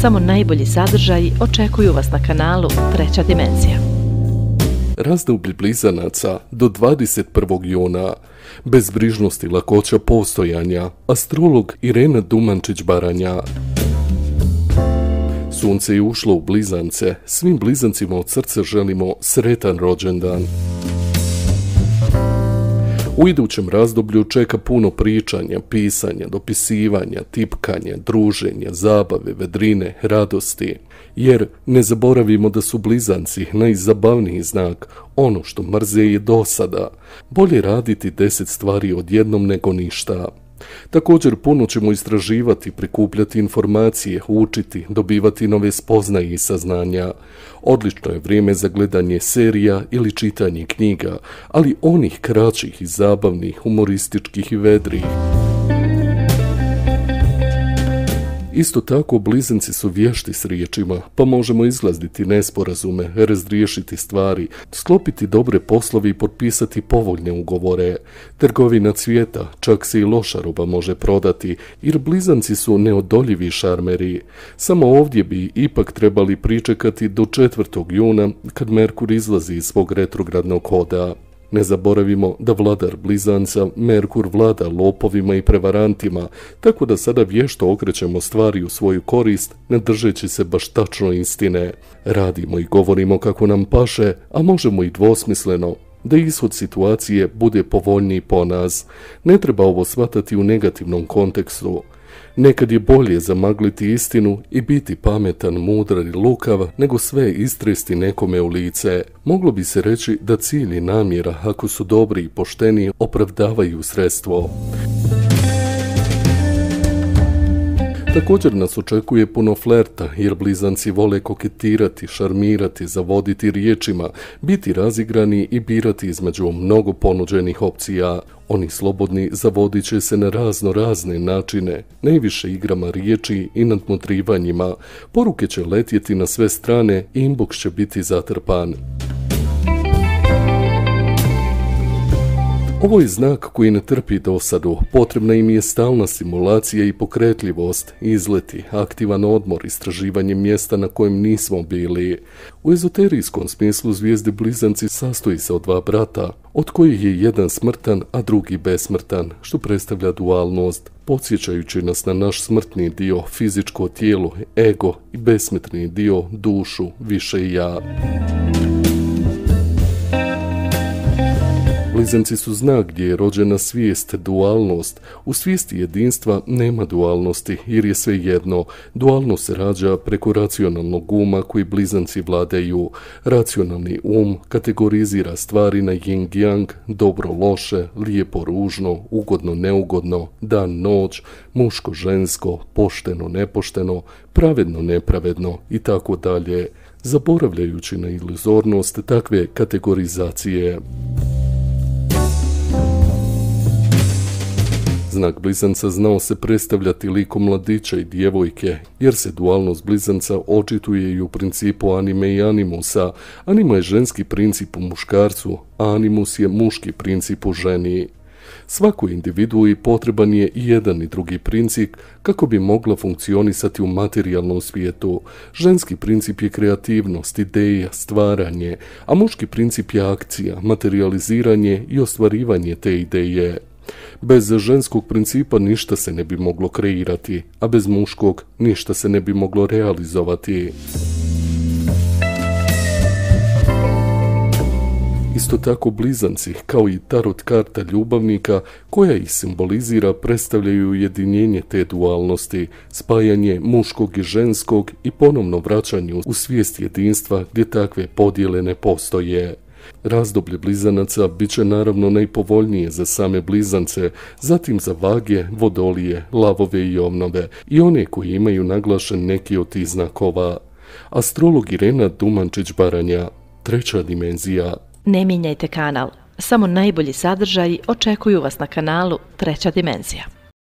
Samo najbolji sadržaji očekuju vas na kanalu Treća dimenzija. Razdoblje blizanaca do 21. juna. Bezbrižnost i lakoća postojanja. Astrolog Irena Dumančić-Baranja. Sunce je ušlo u blizance. Svim blizancima od srca želimo sretan rođendan. U idućem razdoblju čeka puno pričanja, pisanja, dopisivanja, tipkanja, druženja, zabave, vedrine, radosti. Jer ne zaboravimo da su blizanci najzabavniji znak, ono što mrze je dosada. Bolje raditi deset stvari odjednom nego ništa. Također puno ćemo istraživati, prikupljati informacije, učiti, dobivati nove spoznaje i saznanja. Odlično je vrijeme za gledanje serija ili čitanje knjiga, ali onih kraćih i zabavnih, humorističkih i vedrih. Isto tako, blizanci su vješti s riječima, pa možemo izglazditi nesporazume, razriješiti stvari, sklopiti dobre poslovi i potpisati povoljne ugovore. Trgovina cvijeta, čak se i loša roba može prodati, jer blizanci su neodoljivi šarmeri. Samo ovdje bi ipak trebali pričekati do 4. juna, kad Merkur izlazi iz svog retrogradnog hoda. Ne zaboravimo da vladar blizanca Merkur vlada lopovima i prevarantima, tako da sada vješto okrećemo stvari u svoju korist, ne držeći se baš tačno istine. Radimo i govorimo kako nam paše, a možemo i dvosmisleno, da ishod situacije bude povoljniji po nas. Ne treba ovo shvatati u negativnom kontekstu. Nekad je bolje zamagliti istinu i biti pametan, mudar i lukav, nego sve istresti nekome u lice. Moglo bi se reći da cilj i namjera, ako su dobri i pošteni, opravdavaju sredstvo. Također nas očekuje puno flerta, jer blizanci vole koketirati, šarmirati, zavoditi riječima, biti razigrani i birati između mnogo ponuđenih opcija. Oni slobodni zavodit će se na razno razne načine, najviše igrama riječi i nadmudrivanjima. Poruke će letjeti na sve strane i inbox će biti zatrpan. Ovo je znak koji ne trpi dosadu, potrebna im je stalna simulacija i pokretljivost, izleti, aktivan odmor, istraživanje mjesta na kojem nismo bili. U ezoterijskom smislu zvijezde blizanci sastoji se od dva brata, od kojih je jedan smrtan, a drugi besmrtan, što predstavlja dualnost, podsjećajući nas na naš smrtni dio, fizičko tijelo, ego i besmrtni dio, dušu, više ja. Blizanci su znak gdje je rođena svijest, dualnost. U svijesti jedinstva nema dualnosti jer je sve jedno. Dualnost se rađa preko racionalnog uma koji blizanci vladaju. Racionalni um kategorizira stvari na yin yang, dobro loše, lijepo ružno, ugodno neugodno, dan noć, muško žensko, pošteno nepošteno, pravedno nepravedno i tako dalje zaboravljajući na iluzornost takve kategorizacije. Znak blizanca znao se predstavljati likom mladića i djevojke, jer se dualnost blizanca očituje i u principu anime i animusa. Anima je ženski princip u muškarcu, a animus je muški princip u ženi. Svakoj individui potreban je i jedan i drugi princip kako bi mogla funkcionisati u materijalnom svijetu. Ženski princip je kreativnost, ideja, stvaranje, a muški princip je akcija, materializiranje i ostvarivanje te ideje. Bez ženskog principa ništa se ne bi moglo kreirati, a bez muškog ništa se ne bi moglo realizovati. Isto tako blizanci, kao i tarot karta ljubavnika, koja ih simbolizira, predstavljaju ujedinjenje te dualnosti, spajanje muškog i ženskog i ponovno vraćanje u svijest jedinstva gdje takve podjele ne postoje. Razdoblje blizanaca bit će naravno najpovoljnije za same blizance, zatim za vage, vodolije, lavove i ovnove i one koji imaju naglašen neki od tih znakova. Astrolog Irena Dumančić-Baranja, treća dimenzija. Ne mijenjajte kanal, samo najbolji sadržaji očekuju vas na kanalu Treća dimenzija.